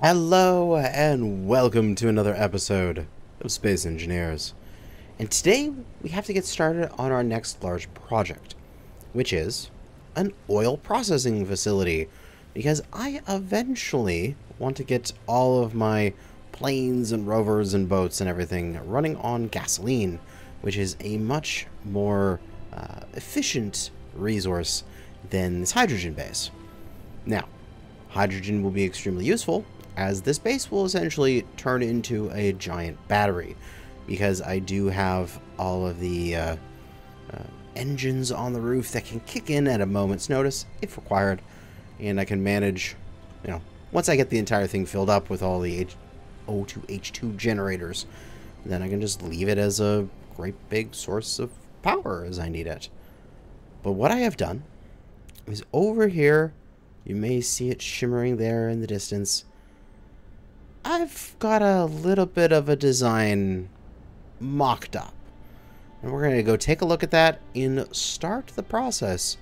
Hello and welcome to another episode of Space Engineers. And today we have to get started on our next large project, which is an oil processing facility. Because I eventually want to get all of my planes and rovers and boats and everything running on gasoline, which is a much more uh, efficient resource than this hydrogen base. Now, hydrogen will be extremely useful as this base will essentially turn into a giant battery because I do have all of the uh, uh, engines on the roof that can kick in at a moment's notice if required and I can manage you know once I get the entire thing filled up with all the H O2H2 generators then I can just leave it as a great big source of power as I need it. But what I have done is over here you may see it shimmering there in the distance I've got a little bit of a design mocked up. And we're going to go take a look at that and start the process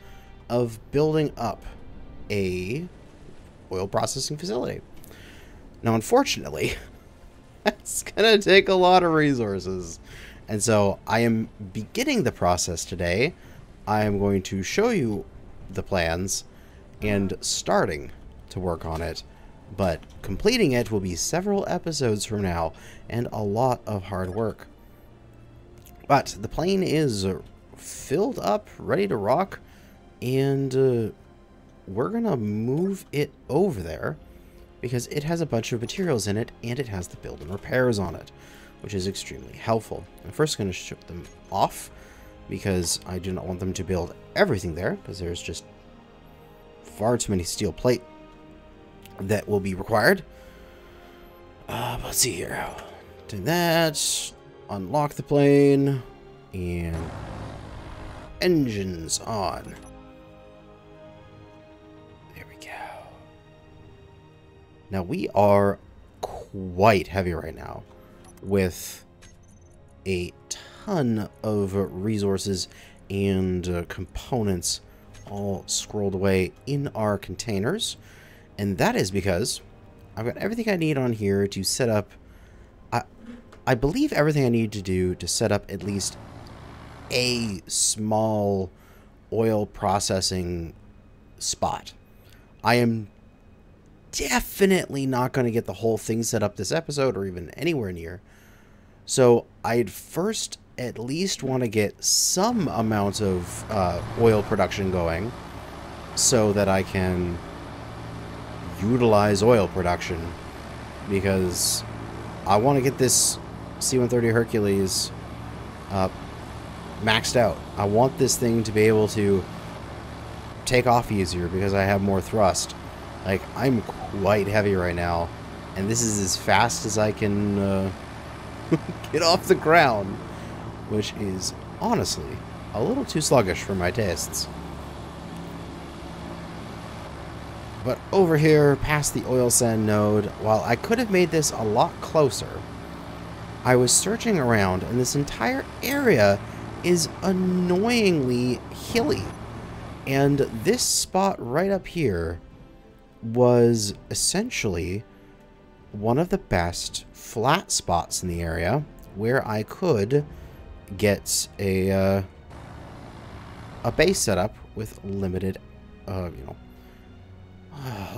of building up a oil processing facility. Now, unfortunately, that's going to take a lot of resources. And so I am beginning the process today. I am going to show you the plans and starting to work on it but completing it will be several episodes from now and a lot of hard work. But the plane is filled up, ready to rock, and uh, we're going to move it over there because it has a bunch of materials in it and it has the build and repairs on it, which is extremely helpful. I'm first going to ship them off because I do not want them to build everything there because there's just far too many steel plate that will be required. Uh, let's see here. Do that. Unlock the plane. And engines on. There we go. Now we are quite heavy right now with a ton of resources and uh, components all scrolled away in our containers. And that is because I've got everything I need on here to set up... I, I believe everything I need to do to set up at least a small oil processing spot. I am definitely not going to get the whole thing set up this episode or even anywhere near. So I'd first at least want to get some amount of uh, oil production going so that I can utilize oil production because I want to get this C-130 Hercules uh, maxed out. I want this thing to be able to take off easier because I have more thrust. Like, I'm quite heavy right now, and this is as fast as I can uh, get off the ground, which is honestly a little too sluggish for my tastes. But over here, past the oil sand node, while I could have made this a lot closer, I was searching around and this entire area is annoyingly hilly. And this spot right up here was essentially one of the best flat spots in the area where I could get a uh, a base setup with limited, uh, you know,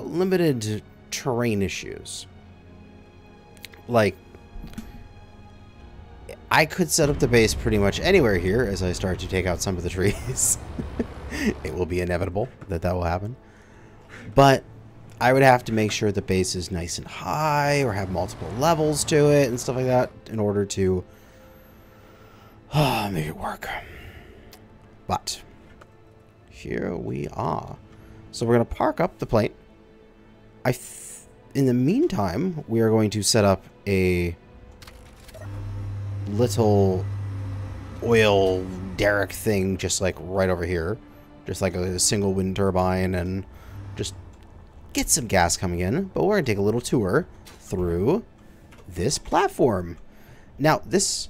limited terrain issues. Like, I could set up the base pretty much anywhere here as I start to take out some of the trees. it will be inevitable that that will happen. But I would have to make sure the base is nice and high or have multiple levels to it and stuff like that in order to uh, make it work. But here we are. So we're going to park up the plate. I in the meantime, we are going to set up a little oil derrick thing just like right over here. Just like a single wind turbine and just get some gas coming in. But we're going to take a little tour through this platform. Now, this,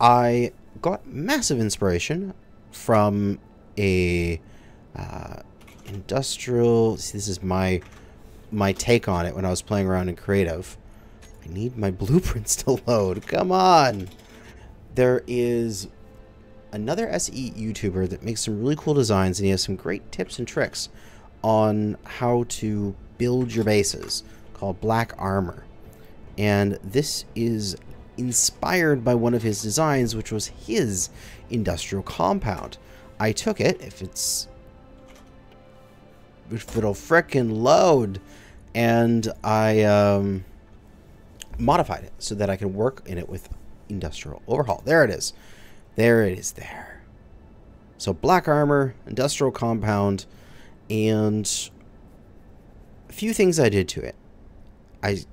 I got massive inspiration from a uh, industrial, this is my my take on it when I was playing around in creative. I need my blueprints to load. Come on. There is another SE YouTuber that makes some really cool designs and he has some great tips and tricks on how to build your bases called Black Armor. And this is inspired by one of his designs, which was his industrial compound. I took it, if it's it'll frickin' load, and I um, modified it so that I can work in it with industrial overhaul. There it is. There it is there. So black armor, industrial compound, and a few things I did to it. I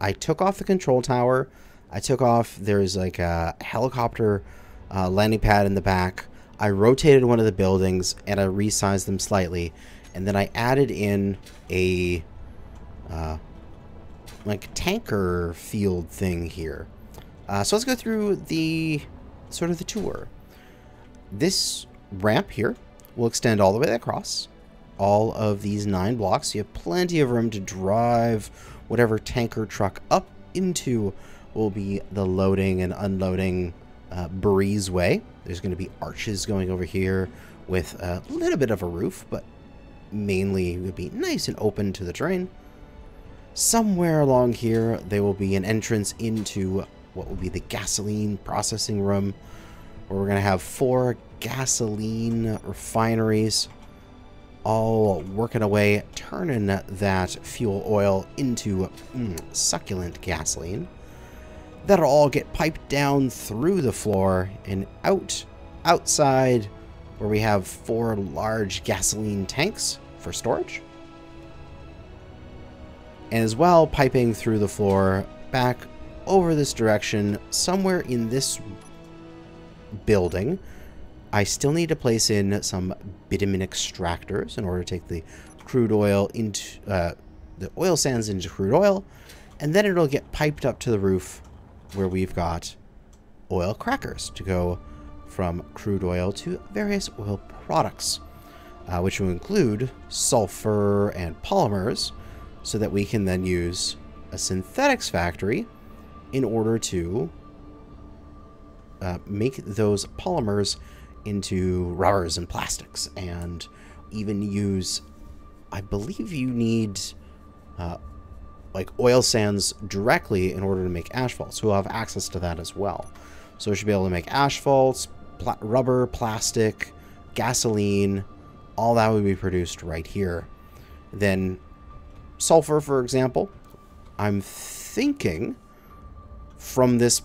I took off the control tower. I took off, there's like a helicopter uh, landing pad in the back. I rotated one of the buildings and I resized them slightly. And then I added in a uh, like tanker field thing here. Uh, so let's go through the sort of the tour. This ramp here will extend all the way across all of these nine blocks. You have plenty of room to drive whatever tanker truck up into will be the loading and unloading uh, breezeway. There's going to be arches going over here with a little bit of a roof, but mainly it would be nice and open to the terrain. Somewhere along here, there will be an entrance into what will be the gasoline processing room, where we're going to have four gasoline refineries all working away, turning that fuel oil into mm, succulent gasoline that'll all get piped down through the floor and out outside where we have four large gasoline tanks for storage. And as well, piping through the floor back over this direction, somewhere in this building, I still need to place in some bitumen extractors in order to take the crude oil into uh, the oil sands into crude oil, and then it'll get piped up to the roof where we've got oil crackers to go from crude oil to various oil products, uh, which will include sulfur and polymers, so that we can then use a synthetics factory in order to uh, make those polymers into rubbers and plastics, and even use, I believe you need uh, like oil sands directly in order to make asphalt. So we'll have access to that as well. So we should be able to make asphalts, pl rubber, plastic, gasoline, all that would be produced right here. Then sulfur, for example, I'm thinking from this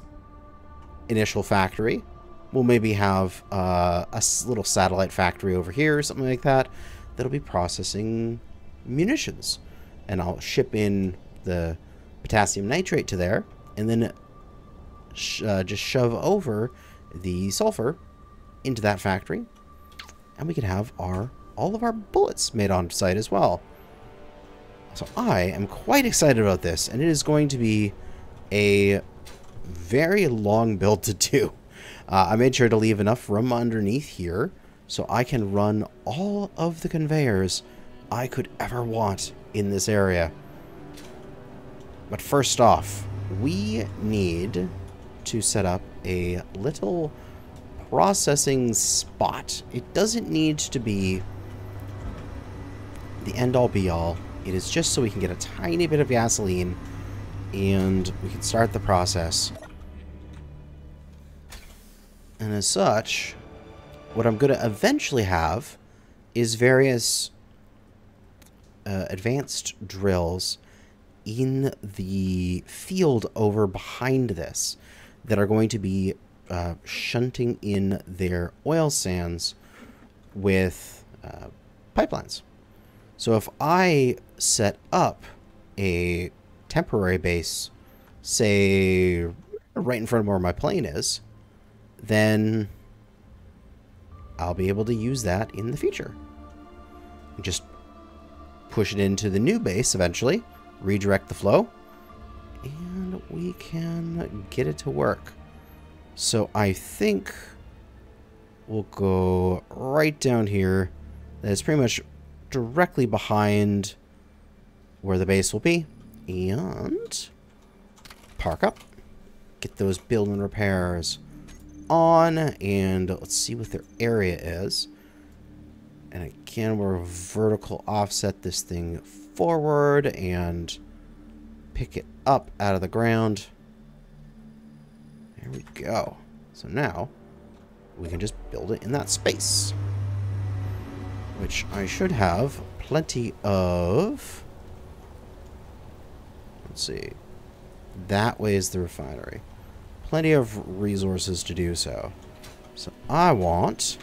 initial factory, we'll maybe have uh, a little satellite factory over here or something like that that'll be processing munitions. And I'll ship in the potassium nitrate to there, and then sh uh, just shove over the sulfur into that factory, and we can have our all of our bullets made on site as well. So I am quite excited about this, and it is going to be a very long build to do. Uh, I made sure to leave enough room underneath here so I can run all of the conveyors I could ever want in this area. But first off, we need to set up a little processing spot. It doesn't need to be the end-all be-all. It is just so we can get a tiny bit of gasoline and we can start the process. And as such, what I'm going to eventually have is various uh, advanced drills in the field over behind this that are going to be uh, shunting in their oil sands with uh, pipelines. So if I set up a temporary base, say right in front of where my plane is, then I'll be able to use that in the future. Just push it into the new base eventually redirect the flow, and we can get it to work. So I think we'll go right down here. That is pretty much directly behind where the base will be. And park up. Get those build and repairs on. And let's see what their area is. And again, we're vertical offset this thing forward and pick it up out of the ground. There we go. So now we can just build it in that space. Which I should have plenty of. Let's see. That way is the refinery. Plenty of resources to do so. So I want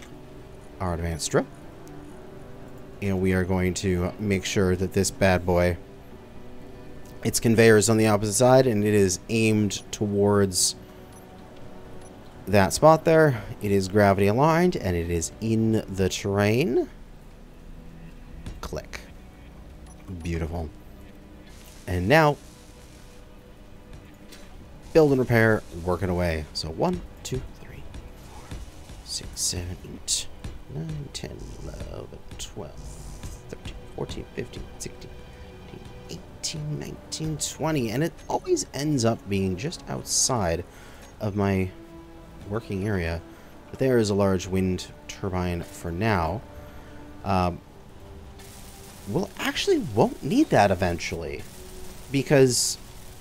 our advanced strip. And we are going to make sure that this bad boy its conveyor is on the opposite side and it is aimed towards that spot there. It is gravity aligned and it is in the terrain. Click. Beautiful. And now, build and repair, working away. So one, two, three, four, six, seven, eight, nine, ten, eleven, twelve, thirteen, fourteen, fifteen, sixteen, 18, 19, 20. And it always ends up being just outside of my working area. But there is a large wind turbine for now. Um, we'll actually won't need that eventually. Because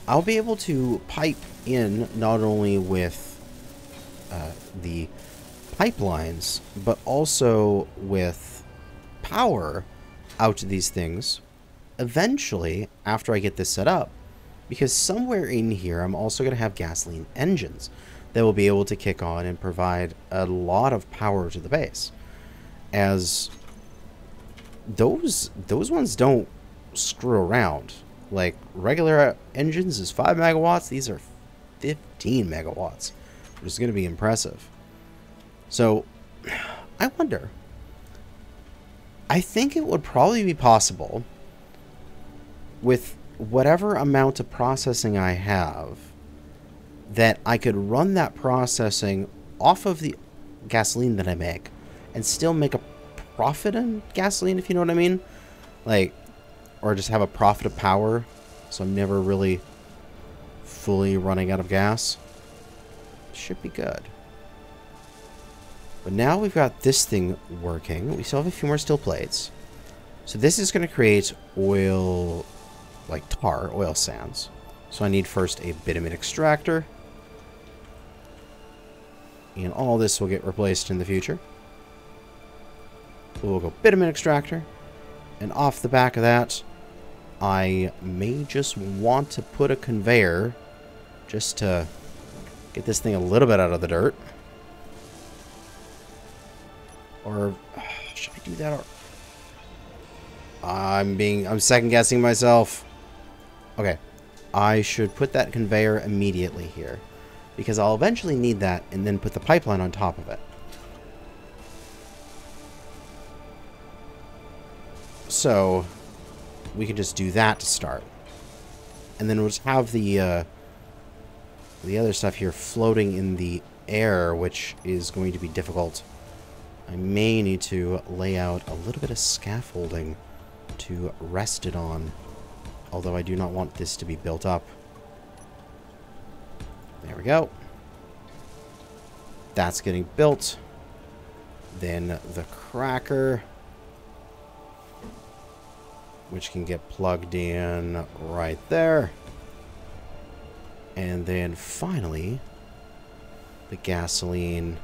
I'll be able to pipe in not only with uh, the pipelines, but also with power out these things eventually, after I get this set up, because somewhere in here I'm also going to have gasoline engines that will be able to kick on and provide a lot of power to the base. As those those ones don't screw around. Like regular engines is 5 megawatts, these are 15 megawatts, which is going to be impressive. So, I wonder. I think it would probably be possible with whatever amount of processing I have, that I could run that processing off of the gasoline that I make and still make a profit in gasoline, if you know what I mean. Like, or just have a profit of power, so I'm never really fully running out of gas. Should be good. But now we've got this thing working. We still have a few more steel plates. So this is going to create oil like tar, oil sands. So I need first a bitumen extractor. And all this will get replaced in the future. We'll go bitumen extractor. And off the back of that, I may just want to put a conveyor just to get this thing a little bit out of the dirt. Or should I do that? Or I'm being I'm second guessing myself. Okay. I should put that conveyor immediately here. Because I'll eventually need that and then put the pipeline on top of it. So, we can just do that to start. And then we'll just have the, uh, the other stuff here floating in the air, which is going to be difficult. I may need to lay out a little bit of scaffolding to rest it on although I do not want this to be built up. There we go. That's getting built. Then the cracker, which can get plugged in right there. And then finally, the gasoline.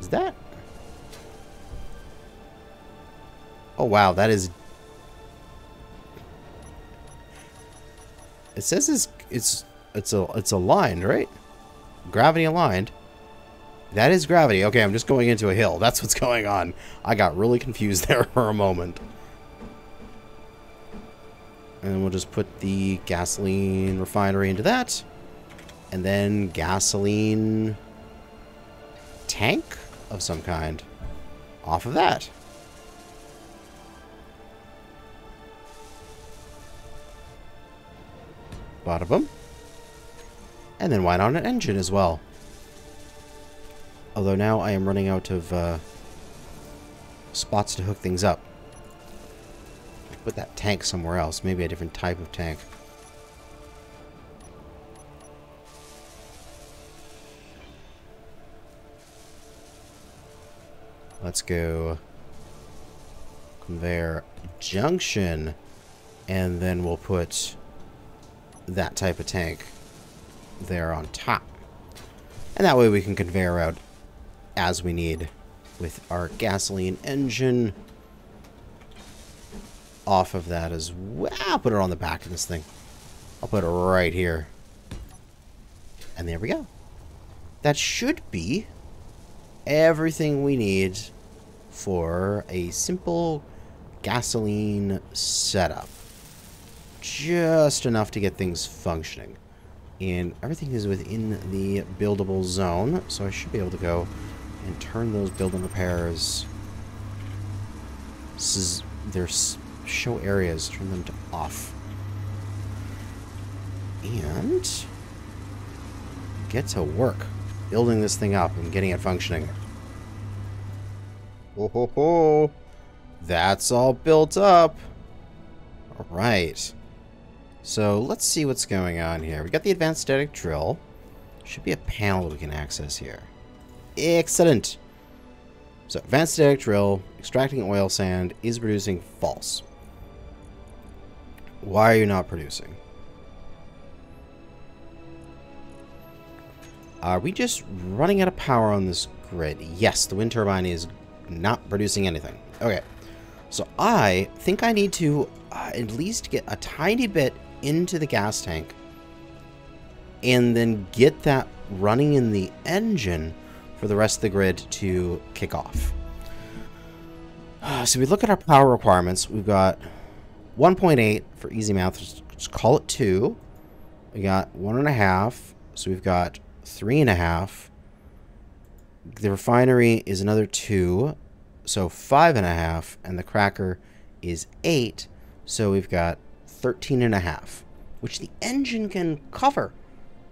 Is that? Oh wow, that is It says it's it's it's a it's aligned, right? Gravity aligned. That is gravity. Okay, I'm just going into a hill. That's what's going on. I got really confused there for a moment. And we'll just put the gasoline refinery into that. And then gasoline tank of some kind off of that. Bada boom. And then why not an engine as well? Although now I am running out of uh, spots to hook things up. put that tank somewhere else. Maybe a different type of tank. Let's go conveyor junction. And then we'll put that type of tank there on top. And that way we can conveyor out as we need with our gasoline engine off of that as well. I'll put it on the back of this thing. I'll put it right here. And there we go. That should be everything we need for a simple gasoline setup. Just enough to get things functioning. And everything is within the buildable zone, so I should be able to go and turn those build and repairs. This is their show areas, turn them to off. And get to work building this thing up and getting it functioning. Ho ho ho! That's all built up. Alright. So let's see what's going on here. We got the advanced static drill. Should be a panel we can access here. Excellent. So advanced static drill, extracting oil sand, is producing false. Why are you not producing? Are we just running out of power on this grid? Yes, the wind turbine is not producing anything. Okay. So I think I need to uh, at least get a tiny bit into the gas tank and then get that running in the engine for the rest of the grid to kick off. Uh, so we look at our power requirements. We've got 1.8 for easy math. Just call it 2. We got 1.5. So we've got 3.5. The refinery is another 2 so five and a half, and the cracker is eight, so we've got 13 and a half, which the engine can cover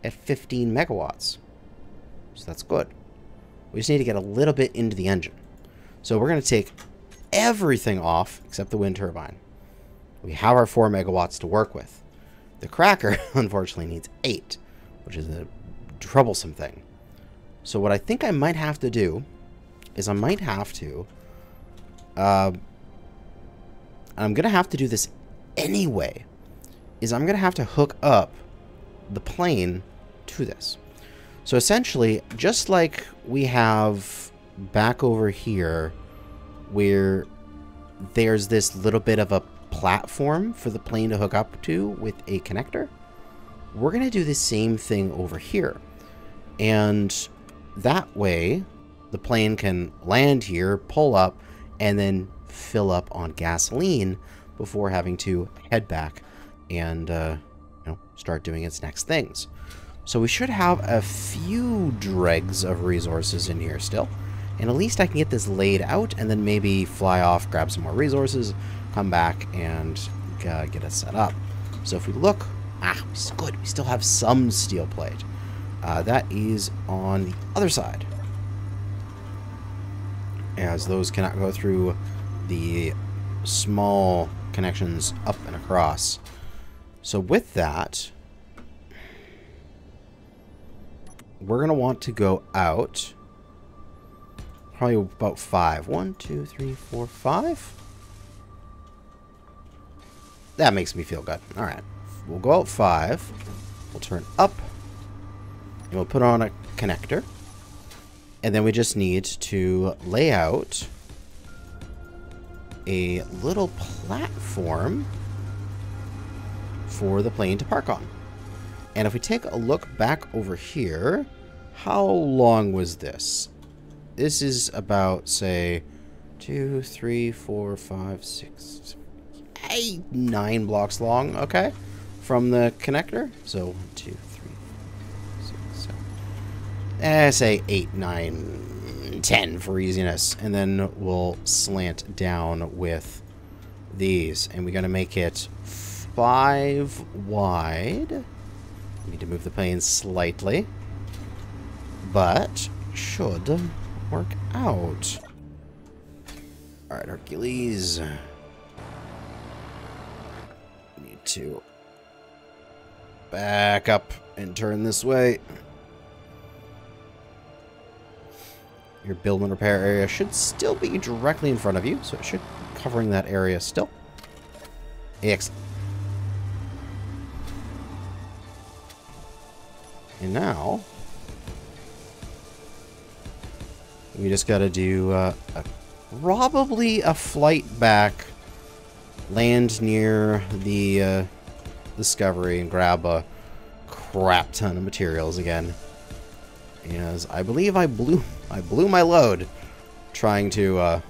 at 15 megawatts. So that's good. We just need to get a little bit into the engine. So we're going to take everything off except the wind turbine. We have our 4 megawatts to work with. The cracker, unfortunately, needs 8, which is a troublesome thing. So what I think I might have to do is I might have to uh, I'm going to have to do this anyway, is I'm going to have to hook up the plane to this. So essentially, just like we have back over here, where there's this little bit of a platform for the plane to hook up to with a connector, we're going to do the same thing over here. And that way, the plane can land here, pull up, and then fill up on gasoline before having to head back and uh, you know start doing its next things. So we should have a few dregs of resources in here still. And at least I can get this laid out and then maybe fly off, grab some more resources, come back, and uh, get it set up. So if we look, ah, good. We still have some steel plate. Uh, that is on the other side as those cannot go through the small connections up and across. So with that, we're going to want to go out probably about five. One, two, three, four, five. That makes me feel good. All right. We'll go out five. We'll turn up. And we'll put on a connector. And then we just need to lay out a little platform for the plane to park on. And if we take a look back over here, how long was this? This is about, say, two, three, four, five, six, eight, nine blocks long, okay? From the connector. So, two, eh, say 8, 9, 10 for easiness. And then we'll slant down with these. And we're going to make it 5 wide. Need to move the plane slightly. But should work out. Alright, Hercules. Need to back up and turn this way. Your build and repair area should still be directly in front of you, so it should be covering that area still. Excellent. And now, we just got to do uh, a, probably a flight back, land near the uh, Discovery, and grab a crap ton of materials again. As I believe I blew I blew my load trying to uh,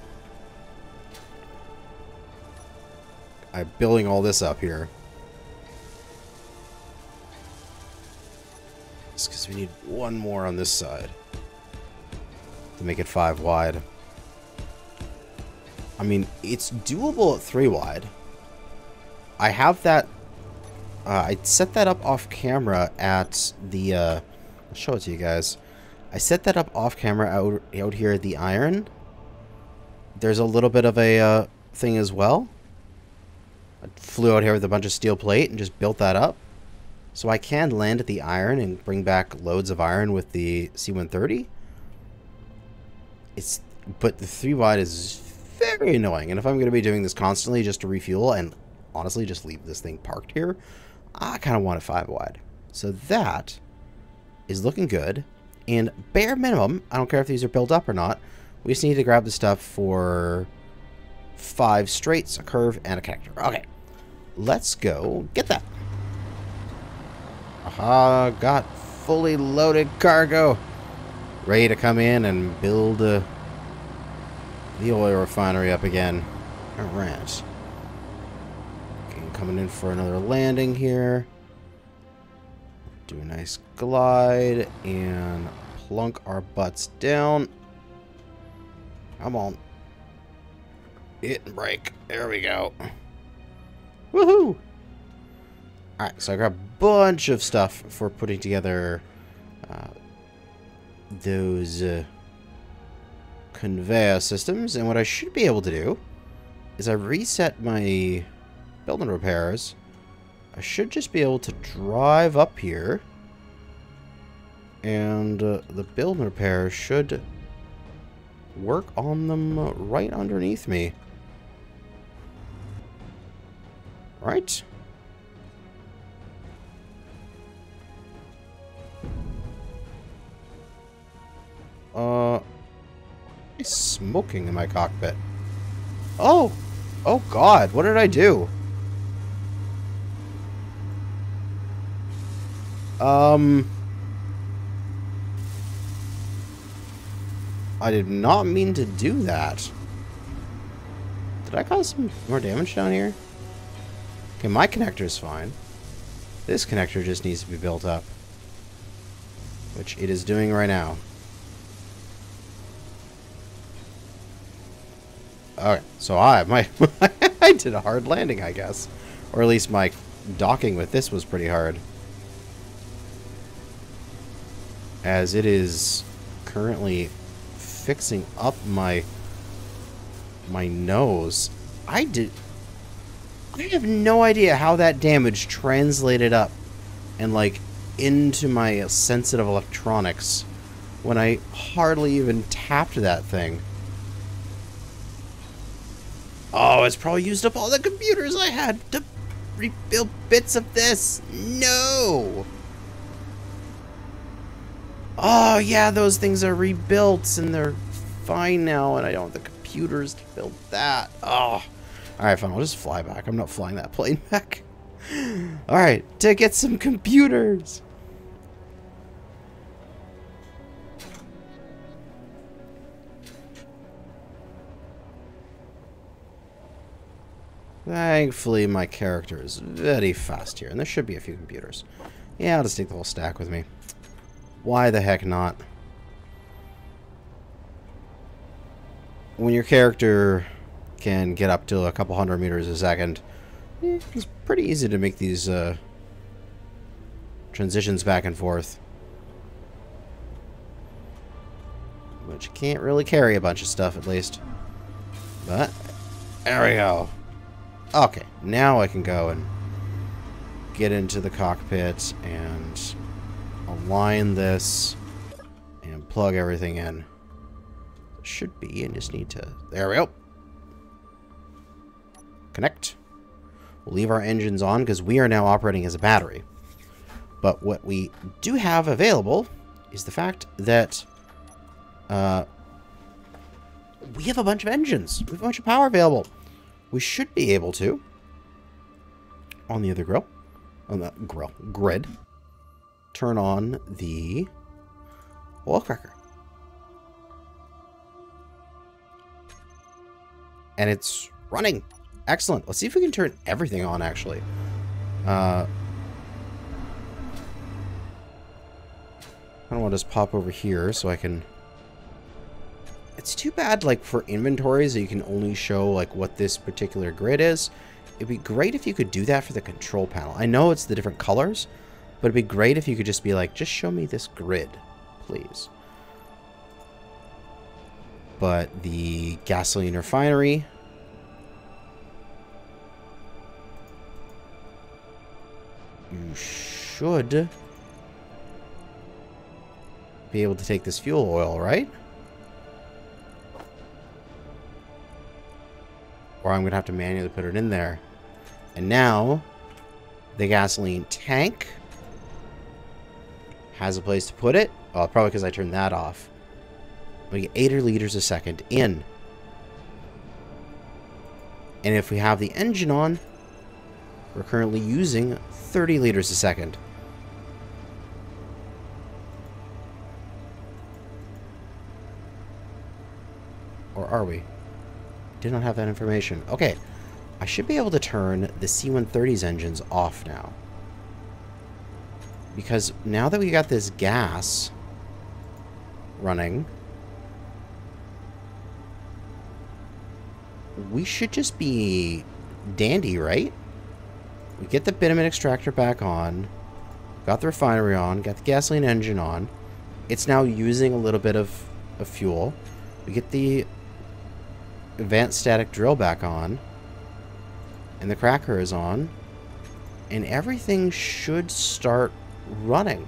I'm building all this up here. Just because we need one more on this side to make it five wide. I mean, it's doable at three wide. I have that. Uh, I set that up off camera at the. Uh, I'll show it to you guys. I set that up off camera out out here at the iron. There's a little bit of a uh, thing as well. I flew out here with a bunch of steel plate and just built that up. So I can land at the iron and bring back loads of iron with the C-130. It's but the three wide is very annoying, and if I'm going to be doing this constantly just to refuel and honestly just leave this thing parked here, I kind of want a five wide. So that is looking good. And bare minimum, I don't care if these are built up or not, we just need to grab the stuff for five straights, a curve, and a connector. Okay, let's go get that. Aha, got fully loaded cargo. Ready to come in and build uh, the oil refinery up again. Alright. Okay, coming in for another landing here. Do a nice glide and plunk our butts down. Come on. Hit and brake. There we go. Woohoo! Alright, so I got a bunch of stuff for putting together uh, those uh, conveyor systems. And what I should be able to do is I reset my build and repairs. I should just be able to drive up here. And uh, the build and repairs should work on them right underneath me. Right? Uh, smoking in my cockpit. Oh! Oh god, what did I do? Um... I did not mean to do that. Did I cause some more damage down here? Okay, my connector is fine. This connector just needs to be built up. Which it is doing right now. Alright, so I my I did a hard landing, I guess. Or at least my docking with this was pretty hard. As it is currently fixing up my my nose. I did I have no idea how that damage translated up and like into my sensitive electronics when I hardly even tapped that thing. Oh, it's probably used up all the computers I had to rebuild bits of this. No! Oh, yeah, those things are rebuilt and they're fine now, and I don't have the computers to build that. Oh. Alright, fine, I'll just fly back. I'm not flying that plane back. Alright, to get some computers. Thankfully, my character is very fast here, and there should be a few computers. Yeah, I'll just take the whole stack with me. Why the heck not? When your character can get up to a couple hundred meters a second, it's pretty easy to make these uh, transitions back and forth. But you can't really carry a bunch of stuff, at least. But, there we go. Okay, now I can go and get into the cockpit and align this and plug everything in. Should be, and just need to... There we go. Connect. We'll leave our engines on because we are now operating as a battery. But what we do have available is the fact that uh, we have a bunch of engines. We have a bunch of power available. We should be able to, on the other grill, on the grill, grid, turn on the oil cracker. And it's running. Excellent. Let's see if we can turn everything on, actually. Uh, I don't want to just pop over here so I can... It's too bad, like, for inventories that you can only show, like, what this particular grid is. It'd be great if you could do that for the control panel. I know it's the different colors, but it'd be great if you could just be like, just show me this grid, please. But the gasoline refinery you should be able to take this fuel oil, right? Or I'm going to have to manually put it in there. And now, the gasoline tank has a place to put it. Oh, probably because I turned that off. We get 80 liters a second in. And if we have the engine on, we're currently using 30 liters a second. Or are we? Did not have that information. Okay. I should be able to turn the C-130's engines off now. Because now that we got this gas running, we should just be dandy, right? We get the bitumen extractor back on, got the refinery on, got the gasoline engine on. It's now using a little bit of, of fuel. We get the advanced static drill back on, and the cracker is on, and everything should start running.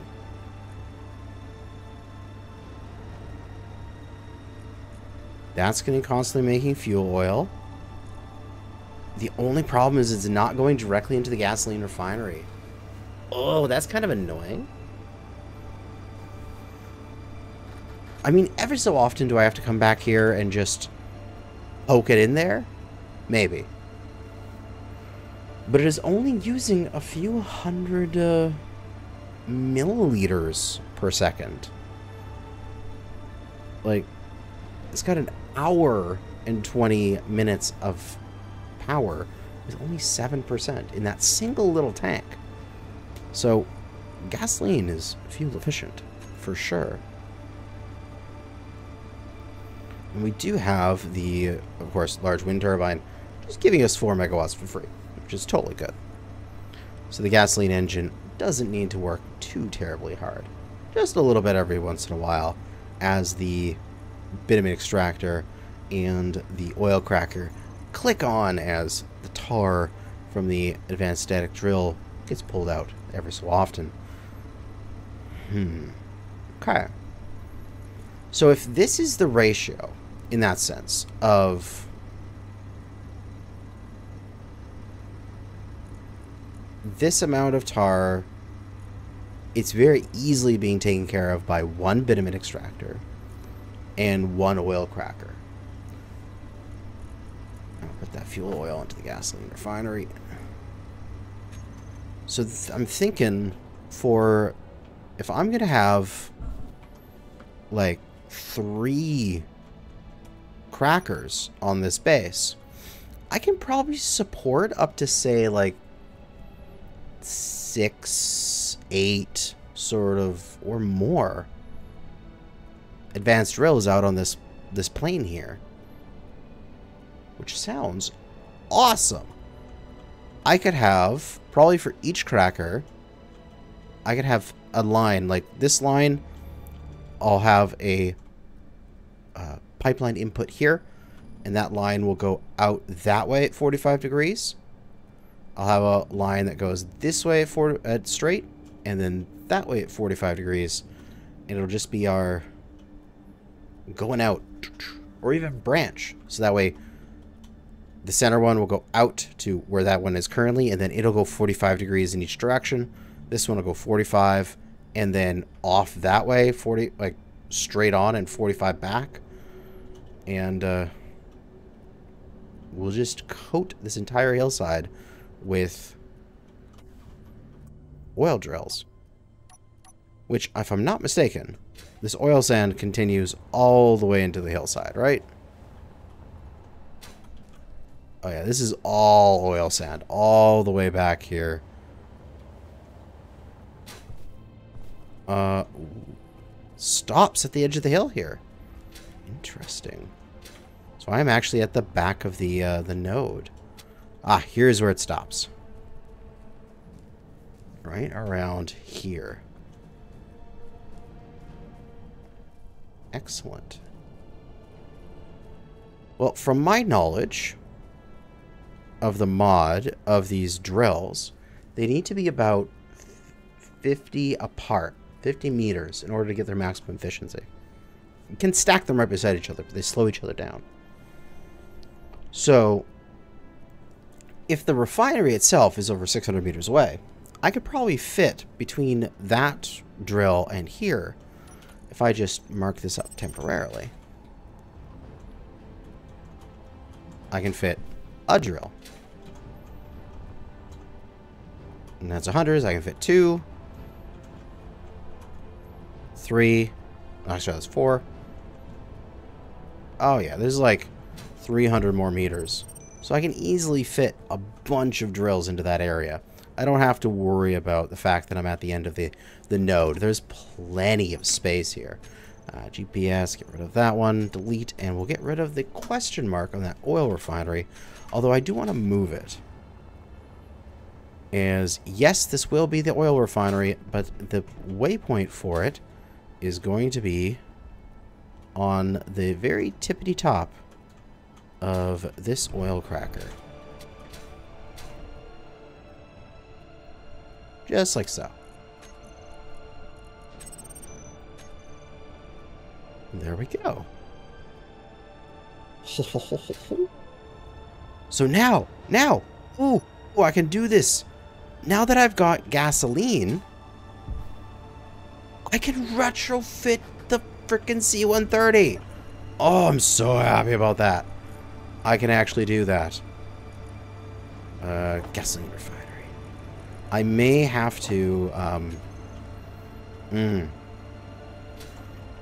That's going to constantly making fuel oil. The only problem is it's not going directly into the gasoline refinery. Oh, that's kind of annoying. I mean, every so often do I have to come back here and just poke it in there? Maybe. But it is only using a few hundred uh, milliliters per second. Like, it's got an hour and 20 minutes of power with only 7% in that single little tank. So, gasoline is fuel efficient, for sure. And we do have the, of course, large wind turbine just giving us 4 megawatts for free, which is totally good. So the gasoline engine doesn't need to work too terribly hard. Just a little bit every once in a while as the bitumen extractor and the oil cracker click on as the tar from the advanced static drill gets pulled out every so often. Hmm. Okay. So if this is the ratio, in that sense, of this amount of tar, it's very easily being taken care of by one bitumen extractor and one oil cracker. I'll put that fuel oil into the gasoline refinery. So th I'm thinking for if I'm going to have like three crackers on this base, I can probably support up to say like six, eight sort of or more advanced drills out on this this plain here which sounds awesome. I could have, probably for each cracker, I could have a line, like this line, I'll have a uh, pipeline input here, and that line will go out that way at 45 degrees. I'll have a line that goes this way at, four, at straight and then that way at 45 degrees. And it'll just be our going out or even branch. So that way the center one will go out to where that one is currently and then it'll go 45 degrees in each direction. This one will go 45 and then off that way 40 like straight on and 45 back. And uh, we'll just coat this entire hillside with oil drills. Which, if I'm not mistaken, this oil sand continues all the way into the hillside, right? Oh yeah, this is all oil sand, all the way back here. Uh, stops at the edge of the hill here. Interesting. So I'm actually at the back of the uh, the node. Ah, here's where it stops. Right around here. Excellent. Well, from my knowledge of the mod of these drills, they need to be about 50 apart, 50 meters, in order to get their maximum efficiency. You can stack them right beside each other, but they slow each other down. So, if the refinery itself is over 600 meters away, I could probably fit between that drill and here if I just mark this up temporarily. I can fit a drill. And that's 100. I can fit two, three. Actually, that's four. Oh, yeah. There's like 300 more meters. So I can easily fit a bunch of drills into that area. I don't have to worry about the fact that I'm at the end of the, the node. There's plenty of space here. Uh, GPS, get rid of that one, delete, and we'll get rid of the question mark on that oil refinery. Although I do want to move it. As, yes, this will be the oil refinery, but the waypoint for it is going to be on the very tippity top of this oil cracker. Just like so. There we go. so now, now, ooh, ooh, I can do this. Now that I've got gasoline, I can retrofit the freaking C-130. Oh, I'm so happy about that. I can actually do that. Uh, gasoline refinery. I may have to, um... Mm,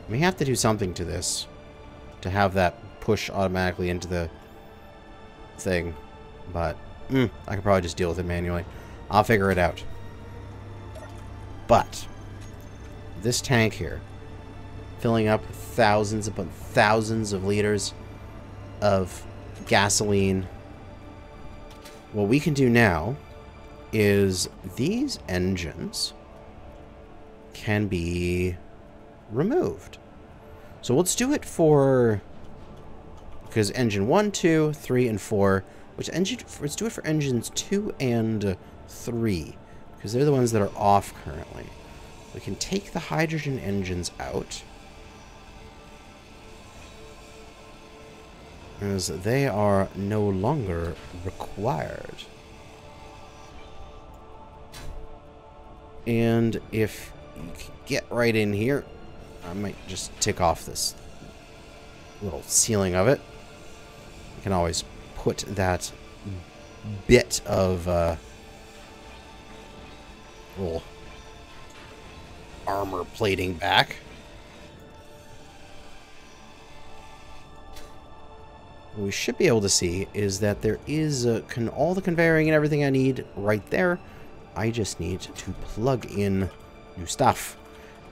may have to do something to this. To have that push automatically into the thing. But, mm, I could probably just deal with it manually. I'll figure it out. But, this tank here, filling up thousands upon thousands of liters of gasoline. What we can do now is these engines can be removed. So let's do it for because engine 1, 2, 3, and 4, which engine let's do it for engines 2 and 3 because they're the ones that are off currently. We can take the hydrogen engines out. as they are no longer required. And if you get right in here, I might just tick off this little ceiling of it. You can always put that bit of uh, little armor plating back. what we should be able to see is that there is uh, con all the conveying and everything I need right there. I just need to plug in new stuff.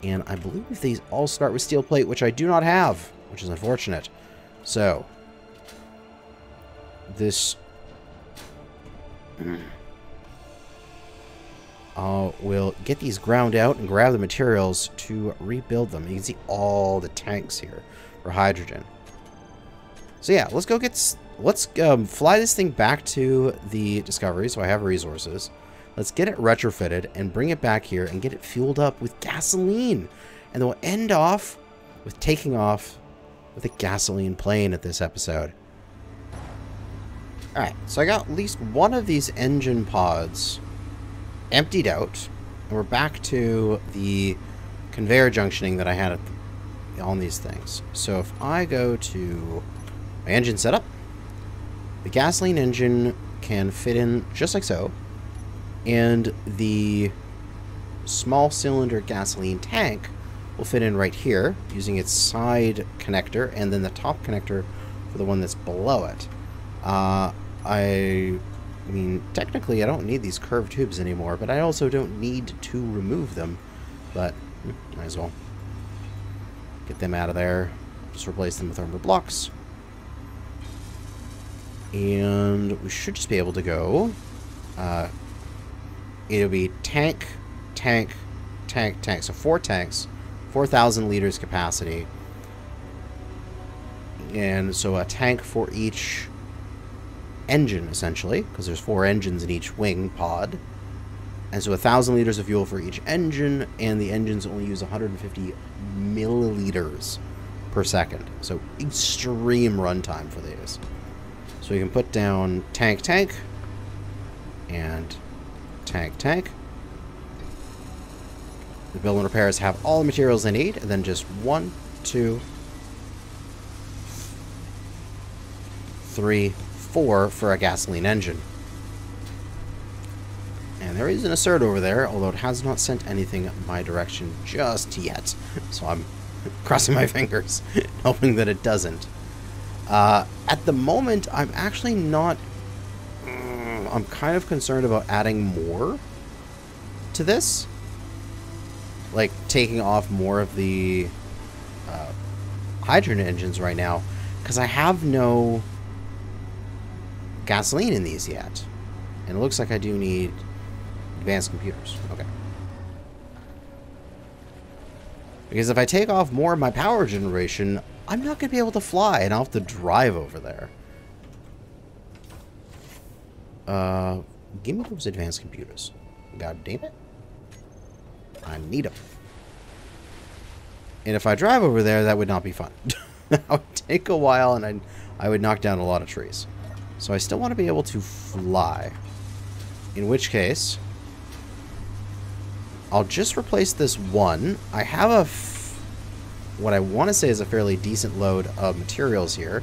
And I believe these all start with steel plate, which I do not have, which is unfortunate. So, this... Uh, we'll get these ground out and grab the materials to rebuild them. You can see all the tanks here for hydrogen. So yeah, let's go get let's um, fly this thing back to the Discovery so I have resources. Let's get it retrofitted and bring it back here and get it fueled up with gasoline. And then we'll end off with taking off with a gasoline plane at this episode. Alright, so I got at least one of these engine pods emptied out. And we're back to the conveyor junctioning that I had the, on these things. So if I go to my engine setup, the gasoline engine can fit in just like so. And the small cylinder gasoline tank will fit in right here using its side connector and then the top connector for the one that's below it. Uh, I, mean, technically I don't need these curved tubes anymore, but I also don't need to remove them. But, hmm, might as well get them out of there. Just replace them with armor blocks. And we should just be able to go. Uh, it'll be tank, tank, tank, tank. So four tanks 4,000 liters capacity. And so a tank for each engine, essentially, because there's four engines in each wing pod. And so a 1,000 liters of fuel for each engine, and the engines only use 150 milliliters per second. So extreme runtime for these. So we can put down tank, tank, and tank, tank. The build and repairs have all the materials they need, and then just one, two, three, four for a gasoline engine. And there is an assert over there, although it has not sent anything my direction just yet. So I'm crossing my fingers, hoping that it doesn't. Uh, at the moment, I'm actually not... I'm kind of concerned about adding more to this like taking off more of the uh, hydrogen engines right now because I have no gasoline in these yet. And it looks like I do need advanced computers. Okay. Because if I take off more of my power generation, I'm not going to be able to fly, and I'll have to drive over there. Uh, give me those advanced computers. God damn it. I need them. And if I drive over there, that would not be fun. that would take a while, and I'd, I would knock down a lot of trees. So I still want to be able to fly. In which case, I'll just replace this one. I have a what I want to say is a fairly decent load of materials here.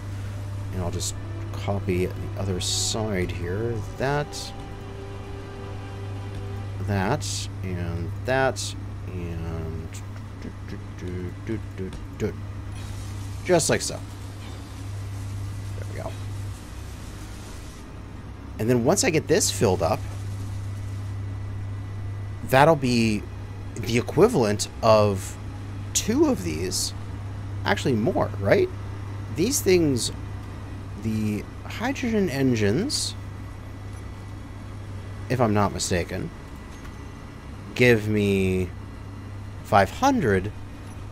And I'll just copy the other side here. That that, and that, and do, do, do, just like so. There we go. And then once I get this filled up, that'll be the equivalent of two of these, actually more, right? These things, the hydrogen engines, if I'm not mistaken, give me 500,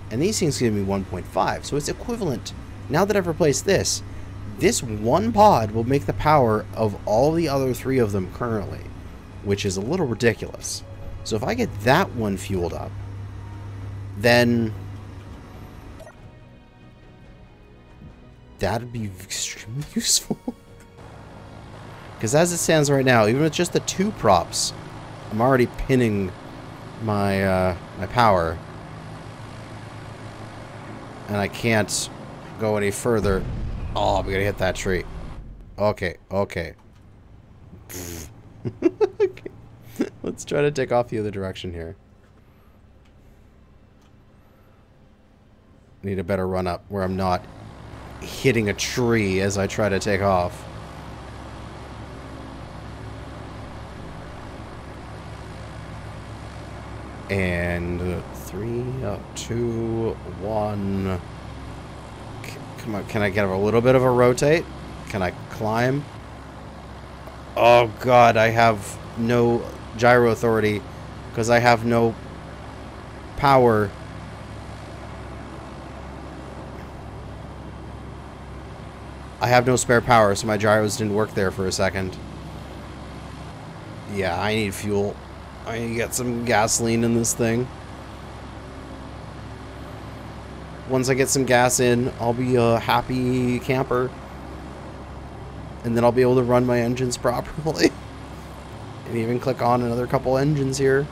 and these things give me 1.5. So it's equivalent. Now that I've replaced this, this one pod will make the power of all the other three of them currently, which is a little ridiculous. So if I get that one fueled up, then that'd be extremely useful. Because as it stands right now, even with just the two props, I'm already pinning my uh, my power, and I can't go any further. Oh, I'm gonna hit that tree. Okay, okay. okay. Let's try to take off the other direction here. Need a better run up where I'm not hitting a tree as I try to take off. And three, uh, two, one. Come on, can I get a little bit of a rotate? Can I climb? Oh god, I have no gyro authority because I have no power. I have no spare power, so my gyros didn't work there for a second. Yeah, I need fuel. I need to get some gasoline in this thing. Once I get some gas in, I'll be a happy camper. And then I'll be able to run my engines properly. and even click on another couple engines here.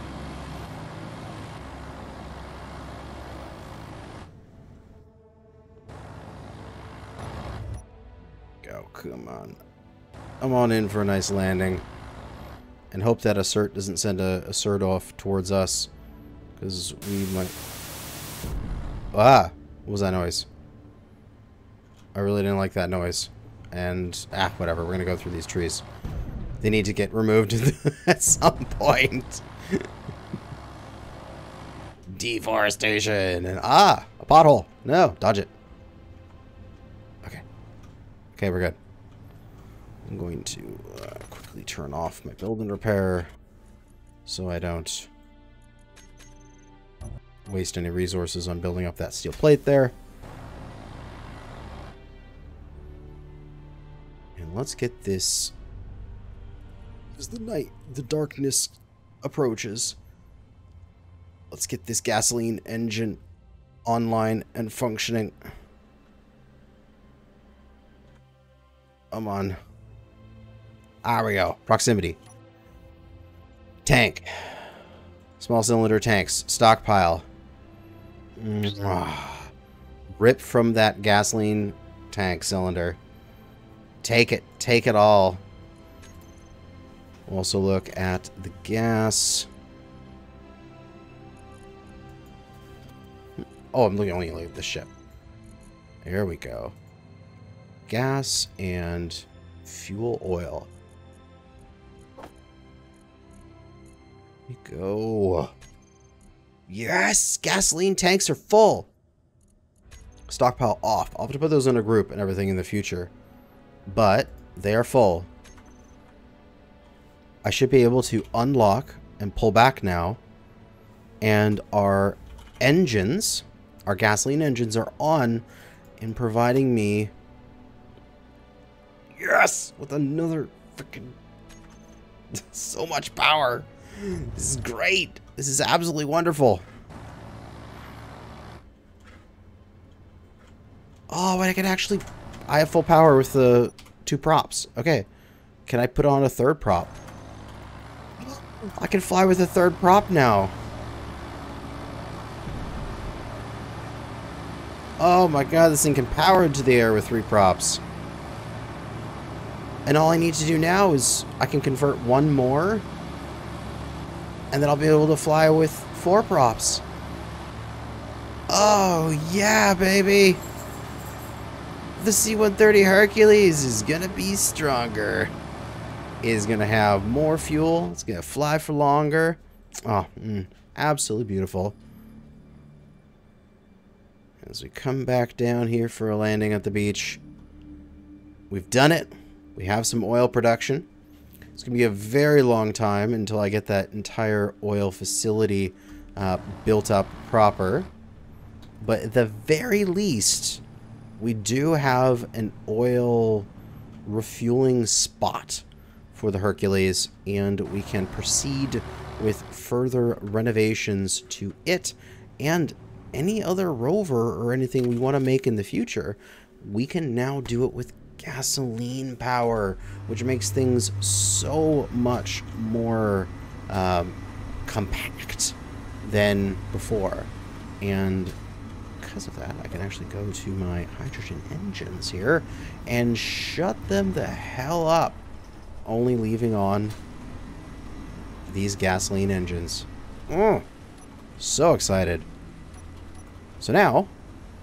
Come on. I'm on in for a nice landing. And hope that assert doesn't send a assert off towards us. Because we might... Ah! What was that noise? I really didn't like that noise. And, ah, whatever. We're going to go through these trees. They need to get removed at some point. Deforestation. And, ah, a pothole. No, dodge it. Okay. Okay, we're good. I'm going to uh, quickly turn off my build and repair so I don't waste any resources on building up that steel plate there. And let's get this as the night, the darkness approaches. Let's get this gasoline engine online and functioning. Come on. There we go. Proximity. Tank. Small cylinder tanks. Stockpile. Rip from that gasoline tank cylinder. Take it. Take it all. also look at the gas. Oh, I'm looking only at the ship. There we go. Gas and fuel oil. Go. Yes! Gasoline tanks are full! Stockpile off. I'll have to put those in a group and everything in the future. But they are full. I should be able to unlock and pull back now. And our engines, our gasoline engines are on in providing me... Yes! With another freaking... so much power. This is great. This is absolutely wonderful. Oh, I can actually... I have full power with the two props. Okay. Can I put on a third prop? I can fly with a third prop now. Oh my god, this thing can power into the air with three props. And all I need to do now is I can convert one more and then I'll be able to fly with four props. Oh, yeah, baby. The C-130 Hercules is going to be stronger. Is going to have more fuel. It's going to fly for longer. Oh, mm, absolutely beautiful. As we come back down here for a landing at the beach, we've done it. We have some oil production. It's going to be a very long time until I get that entire oil facility uh, built up proper. But at the very least, we do have an oil refueling spot for the Hercules, and we can proceed with further renovations to it and any other rover or anything we want to make in the future. We can now do it with gasoline power, which makes things so much more um, compact than before. And because of that, I can actually go to my hydrogen engines here and shut them the hell up, only leaving on these gasoline engines. Oh, so excited. So now,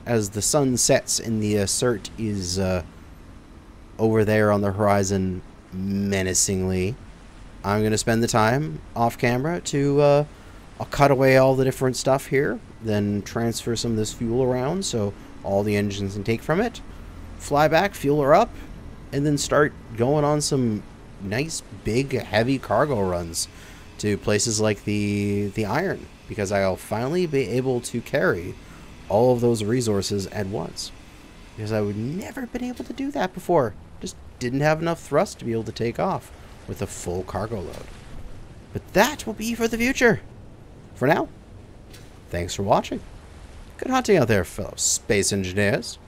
as the sun sets and the assert is uh, over there on the horizon menacingly. I'm going to spend the time off camera to uh, I'll cut away all the different stuff here, then transfer some of this fuel around so all the engines can take from it, fly back, fuel her up, and then start going on some nice big heavy cargo runs to places like the the iron because I'll finally be able to carry all of those resources at once. because I would never been able to do that before. Didn't have enough thrust to be able to take off with a full cargo load. But that will be for the future. For now, thanks for watching. Good hunting out there, fellow space engineers.